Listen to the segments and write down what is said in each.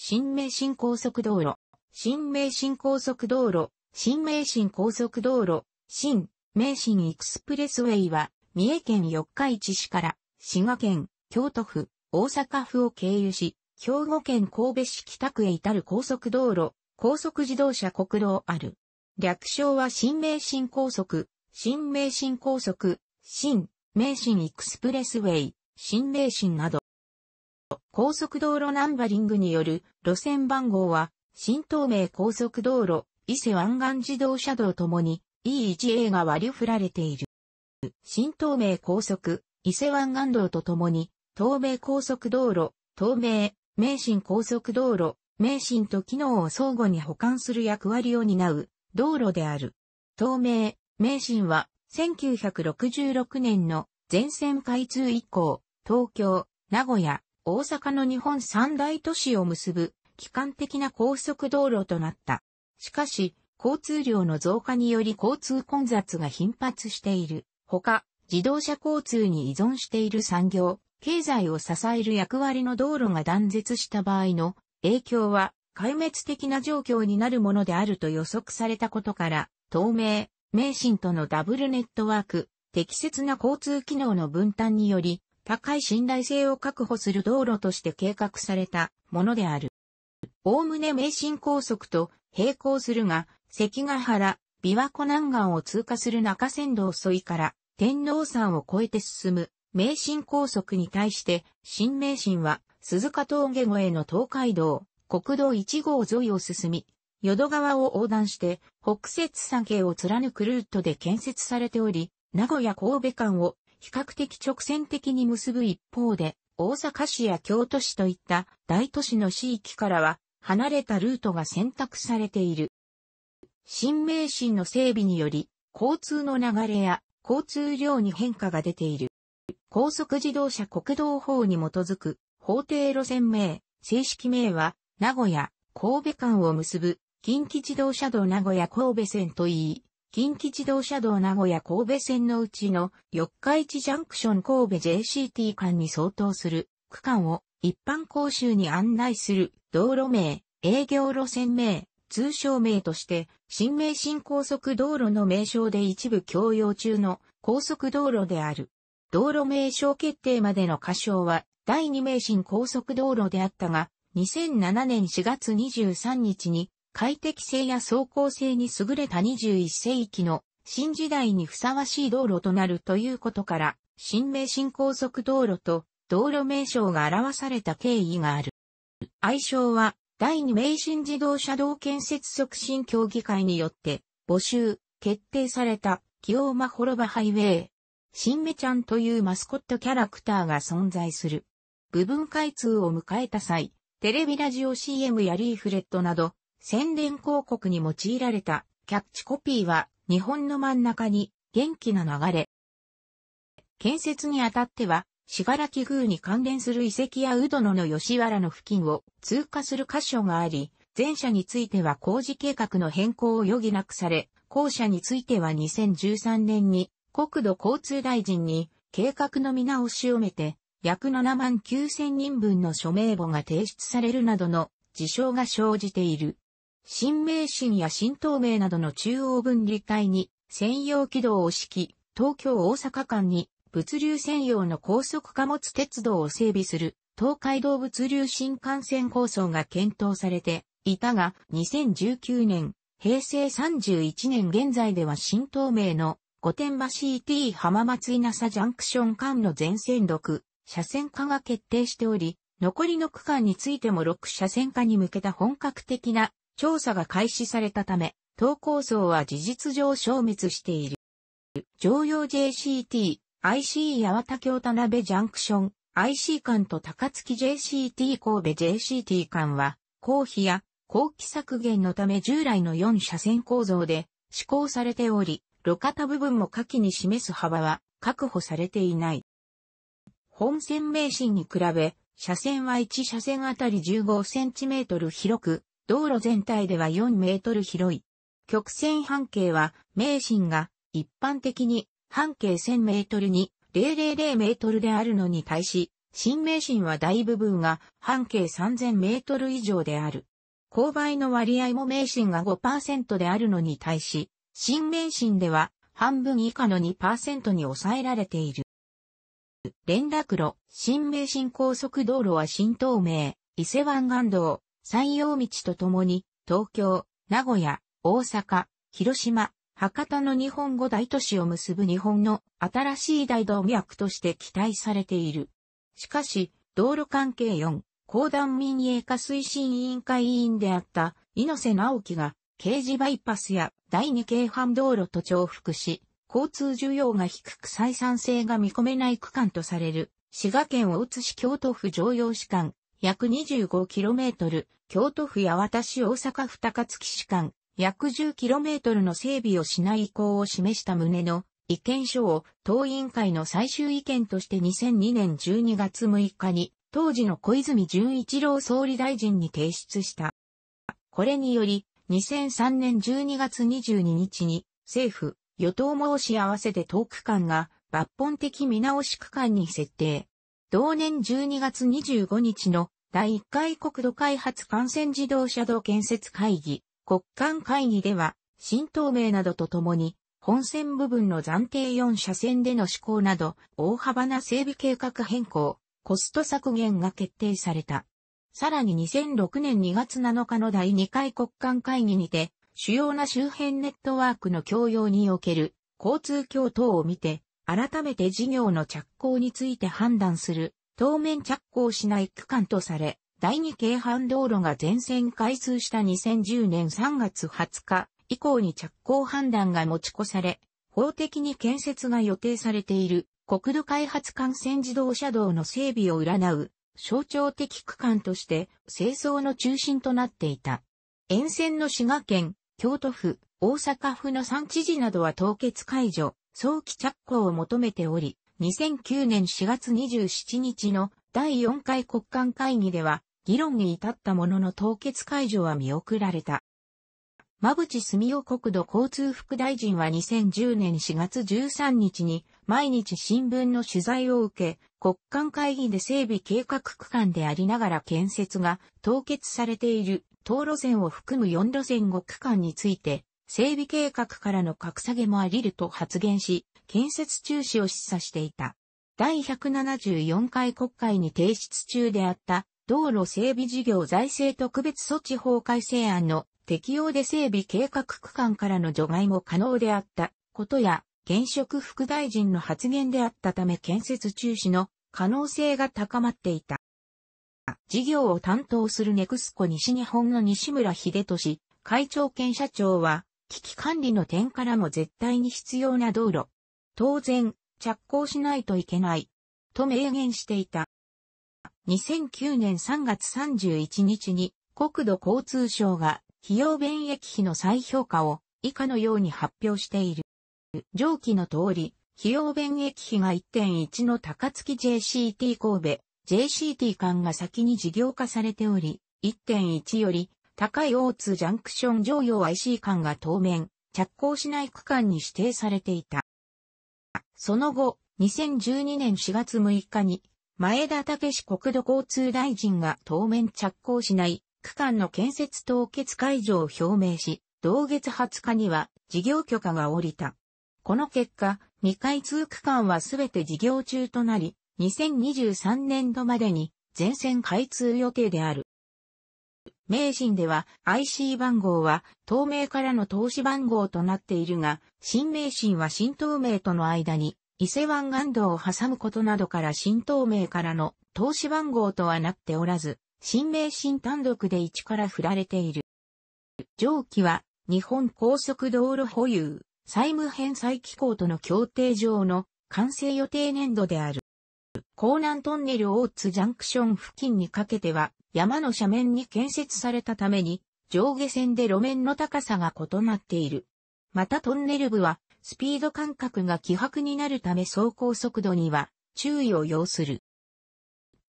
新名神高速道路、新名神高速道路、新名神高速道路、新名神 Expressway は、三重県四日市市から、滋賀県、京都府、大阪府を経由し、兵庫県神戸市北区へ至る高速道路、高速自動車国道ある。略称は新名神高速、新名神高速、新名神 Expressway、新名神など。高速道路ナンバリングによる路線番号は、新東名高速道路、伊勢湾岸自動車道ともに E1A が割り振られている。新東名高速、伊勢湾岸道とともに、東名高速道路、東名、名神高速道路、名神と機能を相互に補完する役割を担う道路である。東名、名神は1966年の全線開通以降、東京、名古屋、大阪の日本三大都市を結ぶ基幹的な高速道路となった。しかし、交通量の増加により交通混雑が頻発している。ほか、自動車交通に依存している産業、経済を支える役割の道路が断絶した場合の影響は壊滅的な状況になるものであると予測されたことから、透明、名神とのダブルネットワーク、適切な交通機能の分担により、高い信頼性を確保する道路として計画されたものである。おおむね名神高速と並行するが、関ヶ原、琵琶湖南岸を通過する中山道沿いから天皇山を越えて進む名神高速に対して新名神は鈴鹿峠越えの東海道、国道1号沿いを進み、淀川を横断して北摂山系を貫くルートで建設されており、名古屋神戸間を比較的直線的に結ぶ一方で、大阪市や京都市といった大都市の市域からは離れたルートが選択されている。新名神の整備により、交通の流れや交通量に変化が出ている。高速自動車国道法に基づく法定路線名、正式名は名古屋、神戸間を結ぶ近畿自動車道名古屋神戸線といい、近畿自動車道名古屋神戸線のうちの四日市ジャンクション神戸 JCT 間に相当する区間を一般講習に案内する道路名、営業路線名、通称名として新名新高速道路の名称で一部共用中の高速道路である。道路名称決定までの箇所は第二名新高速道路であったが、2007年4月23日に快適性や走行性に優れた21世紀の新時代にふさわしい道路となるということから、新名新高速道路と道路名称が表された経緯がある。愛称は、第二名神自動車道建設促進協議会によって募集、決定された、清間滅場ハイウェイ。新目ちゃんというマスコットキャラクターが存在する。部分開通を迎えた際、テレビラジオ CM やリーフレットなど、宣伝広告に用いられたキャッチコピーは日本の真ん中に元気な流れ。建設にあたっては、信楽宮に関連する遺跡やうどのの吉原の付近を通過する箇所があり、前者については工事計画の変更を余儀なくされ、後者については2013年に国土交通大臣に計画の見直しをめて、約7万9千人分の署名簿が提出されるなどの事象が生じている。新名神や新東名などの中央分離帯に専用軌道を敷き、東京大阪間に物流専用の高速貨物鉄道を整備する東海道物流新幹線構想が検討されていたが、2019年、平成31年現在では新東名の御殿場 CT 浜松稲佐ジャンクション間の全線6車線化が決定しており、残りの区間についても6車線化に向けた本格的な調査が開始されたため、当構想は事実上消滅している。常用 JCT、IC 八幡京田辺ジャンクション、IC 間と高槻 JCT 神戸 JCT 間は、公費や後期削減のため従来の4車線構造で施行されており、路肩部分も下記に示す幅は確保されていない。本線名神に比べ、車線は1車線あたり15センチメートル広く、道路全体では4メートル広い。曲線半径は、名神が一般的に半径1000メートルに000メートルであるのに対し、新名神は大部分が半径3000メートル以上である。勾配の割合も名神が5%であるのに対し、新名神では半分以下の2%に抑えられている。連絡路、新名神高速道路は新東名、伊勢湾岸道、山陽道とともに、東京、名古屋、大阪、広島、博多の日本語大都市を結ぶ日本の新しい大動脈として期待されている。しかし、道路関係4、公団民営化推進委員会委員であった猪瀬直樹が、刑事バイパスや第二京阪道路と重複し、交通需要が低く採算性が見込めない区間とされる、滋賀県大津市京都府常用市間、約 25km、京都府八幡市大阪府高槻市間、約 10km の整備をしない意向を示した旨の意見書を当委員会の最終意見として2002年12月6日に当時の小泉純一郎総理大臣に提出した。これにより2003年12月22日に政府、与党申し合わせで10区間が抜本的見直し区間に設定。同年12月25日の第1回国土開発幹線自動車道建設会議、国間会議では、新東名などとともに本線部分の暫定4車線での施行など、大幅な整備計画変更、コスト削減が決定された。さらに2006年2月7日の第2回国間会議にて、主要な周辺ネットワークの共用における交通共等を見て、改めて事業の着工について判断する、当面着工しない区間とされ、第二京阪道路が全線開通した2010年3月20日、以降に着工判断が持ち越され、法的に建設が予定されている国土開発幹線自動車道の整備を占う象徴的区間として清掃の中心となっていた。沿線の滋賀県、京都府、大阪府の産知事などは凍結解除、早期着工を求めており、2009年4月27日の第4回国間会議では、議論に至ったものの凍結解除は見送られた。馬淵住夫国土交通副大臣は2010年4月13日に毎日新聞の取材を受け、国間会議で整備計画区間でありながら建設が凍結されている東路線を含む4路線5区間について、整備計画からの格下げもありると発言し、建設中止を示唆していた。第174回国会に提出中であった道路整備事業財政特別措置法改正案の適用で整備計画区間からの除外も可能であったことや、現職副大臣の発言であったため建設中止の可能性が高まっていた。事業を担当するネクスコ西日本の西村秀俊会長兼社長は、危機管理の点からも絶対に必要な道路。当然、着工しないといけない。と明言していた。2009年3月31日に国土交通省が費用弁益費の再評価を以下のように発表している。上記の通り、費用弁益費が1.1の高槻 JCT 神戸、JCT 間が先に事業化されており、1.1より高い大津ジャンクション上陽 IC 間が当面、着工しない区間に指定されていた。その後、2012年4月6日に、前田武史国土交通大臣が当面着工しない区間の建設凍結解除を表明し、同月20日には事業許可が下りた。この結果、未開通区間はすべて事業中となり、2023年度までに全線開通予定である。名神では IC 番号は透明からの投資番号となっているが、新名神は新透明との間に伊勢湾岸道を挟むことなどから新透明からの投資番号とはなっておらず、新名神単独で一から振られている。上記は日本高速道路保有債務返済機構との協定上の完成予定年度である。港南トンネル大津ジャンクション付近にかけては山の斜面に建設されたために上下線で路面の高さが異なっている。またトンネル部はスピード感覚が希薄になるため走行速度には注意を要する。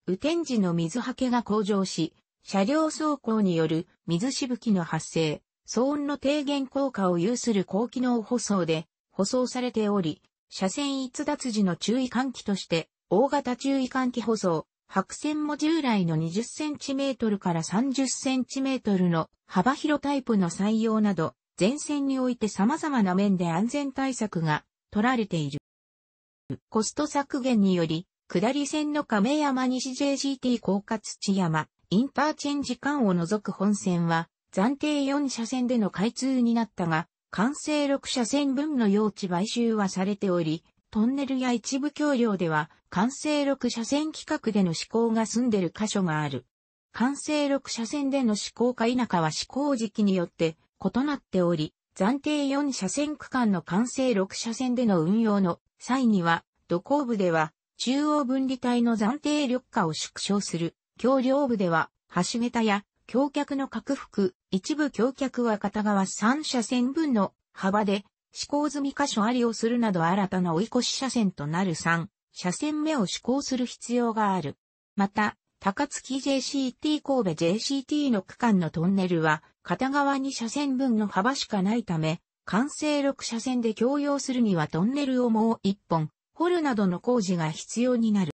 雨天時の水はけが向上し、車両走行による水しぶきの発生、騒音の低減効果を有する高機能舗装で舗装されており、車線逸脱時の注意喚起として、大型注意喚起舗装、白線も従来の20センチメートルから30センチメートルの幅広タイプの採用など、前線において様々な面で安全対策が取られている。コスト削減により、下り線の亀山西 JGT 高架土山、インターチェンジ間を除く本線は、暫定4車線での開通になったが、完成6車線分の用地買収はされており、トンネルや一部橋梁では、完成6車線規格での施行が済んでる箇所がある。完成6車線での施行か否かは施行時期によって異なっており、暫定4車線区間の完成6車線での運用の際には、土工部では中央分離帯の暫定緑化を縮小する。橋梁部では橋桁や橋脚の拡幅、一部橋脚は片側3車線分の幅で施行済み箇所ありをするなど新たな追い越し車線となる3車線目を施行する必要がある。また、高槻 JCT 神戸 JCT の区間のトンネルは片側2車線分の幅しかないため、完成6車線で共用するにはトンネルをもう1本掘るなどの工事が必要になる。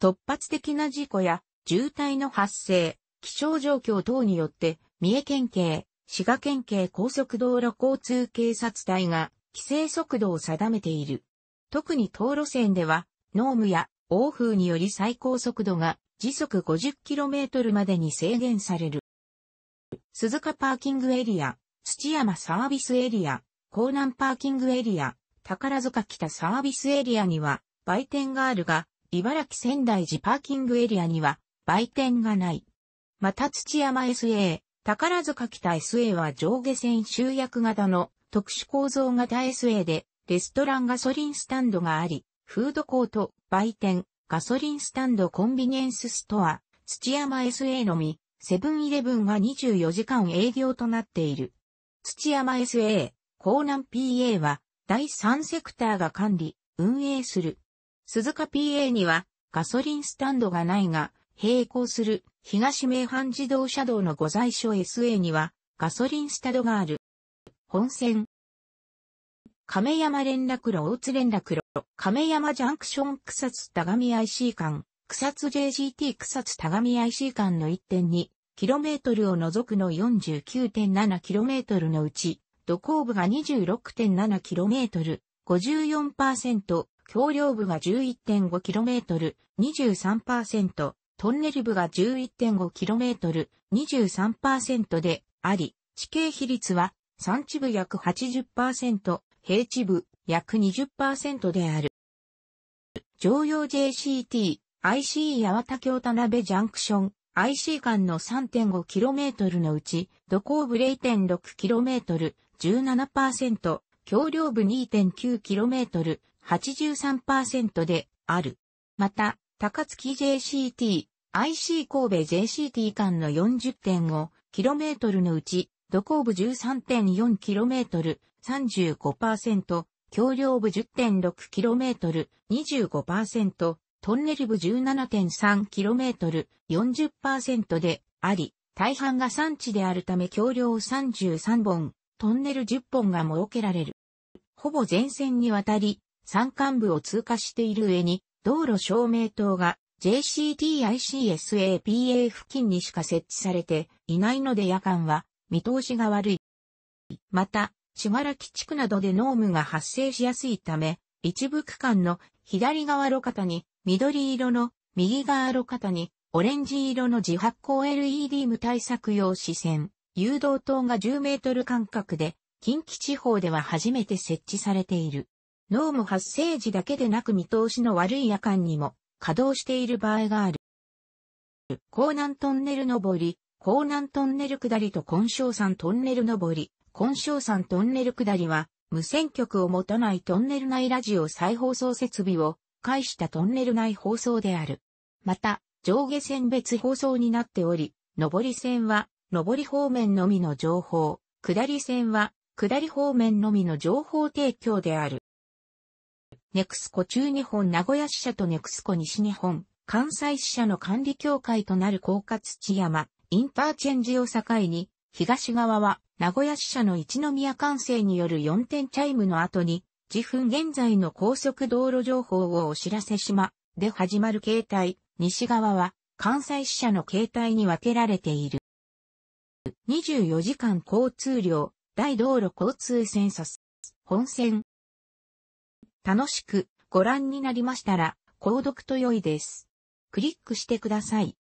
突発的な事故や渋滞の発生、気象状況等によって、三重県警、滋賀県警高速道路交通警察隊が規制速度を定めている。特に東路線では、濃霧や欧風により最高速度が時速 50km までに制限される。鈴鹿パーキングエリア、土山サービスエリア、江南パーキングエリア、宝塚北サービスエリアには売店があるが、茨城仙台寺パーキングエリアには売店がない。また土山 SA、宝塚北 SA は上下線集約型の特殊構造型 SA で、レストランガソリンスタンドがあり、フードコート、売店、ガソリンスタンドコンビニエンスストア、土山 SA のみ、セブンイレブンは24時間営業となっている。土山 SA、江南 PA は第3セクターが管理、運営する。鈴鹿 PA にはガソリンスタンドがないが、並行する東名阪自動車道の御在所 SA にはガソリンスタドがある。本線。亀山連絡路大津連絡路、亀山ジャンクション草津田上 IC 間、草津 JGT 草津田上 IC 間の 1.2km を除くの 49.7km のうち、土工部が 26.7km、54%、橋梁部が 11.5km、23%、トンネル部が 11.5km、23%であり、地形比率は山地部約80%、平地部約20%である。常用 JCT、IC 八幡京田辺ジャンクション、IC 間の 3.5km のうち、土工部 0.6km、17%、橋梁部 2.9km、83%である。また、高槻 JCT、IC 神戸 JCT 間の 40.5km のうち、土工部 13.4km、35%、橋梁部 10.6km、25%、トンネル部 17.3km、40%であり、大半が産地であるため橋梁33本、トンネル10本が設けられる。ほぼ全線にわたり、山間部を通過している上に、道路照明灯が JCTICSAPA 付近にしか設置されていないので夜間は見通しが悪い。また、しがらき地区などで濃霧が発生しやすいため、一部区間の左側路肩に緑色の右側路肩にオレンジ色の自発光 LED 無対策用視線、誘導灯が10メートル間隔で近畿地方では初めて設置されている。濃霧発生時だけでなく見通しの悪い夜間にも稼働している場合がある。江南トンネル上り、甲南トンネル下りと金勝山トンネル上り、金勝山トンネル下りは、無線局を持たないトンネル内ラジオ再放送設備を介したトンネル内放送である。また、上下線別放送になっており、上り線は、上り方面のみの情報、下り線は、下り方面のみの情報提供である。 NEXCO 中日本名古屋支社と NEXCO 西日本、関西支社の管理境界となる甲賀土山、インターチェンジを境に、東側は名古屋支社の一宮管制による4点チャイムの後に、自分現在の高速道路情報をお知らせしま、で始まる携帯、西側は関西支社の形態に分けられている。24時間交通量、大道路交通センサス、本線。楽しくご覧になりましたら、購読と良いです。クリックしてください。